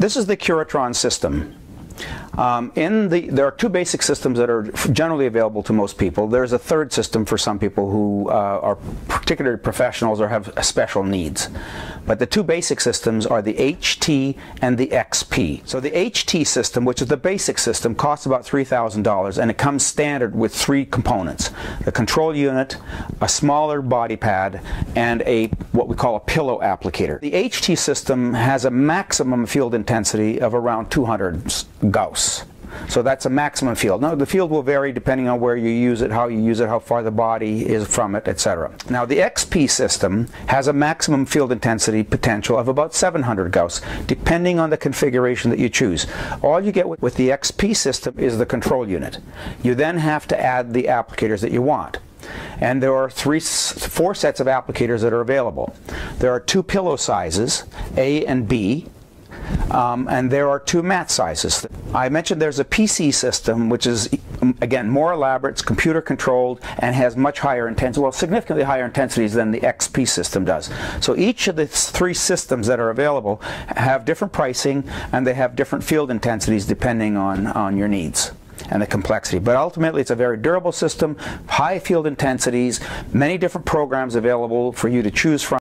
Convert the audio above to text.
This is the Curatron system. Um, in the, there are two basic systems that are generally available to most people. There's a third system for some people who uh, are particularly professionals or have special needs. But the two basic systems are the HT and the XP. So the HT system, which is the basic system, costs about $3,000 and it comes standard with three components. The control unit, a smaller body pad, and a what we call a pillow applicator. The HT system has a maximum field intensity of around 200 Gauss. So that's a maximum field. Now the field will vary depending on where you use it, how you use it, how far the body is from it, etc. Now the XP system has a maximum field intensity potential of about 700 Gauss, depending on the configuration that you choose. All you get with the XP system is the control unit. You then have to add the applicators that you want. And there are three, four sets of applicators that are available. There are two pillow sizes, A and B, um, and there are two mat sizes. I mentioned there's a PC system, which is, again, more elaborate, it's computer controlled, and has much higher intensity, well, significantly higher intensities than the XP system does. So each of the three systems that are available have different pricing, and they have different field intensities depending on, on your needs and the complexity. But ultimately, it's a very durable system, high field intensities, many different programs available for you to choose from.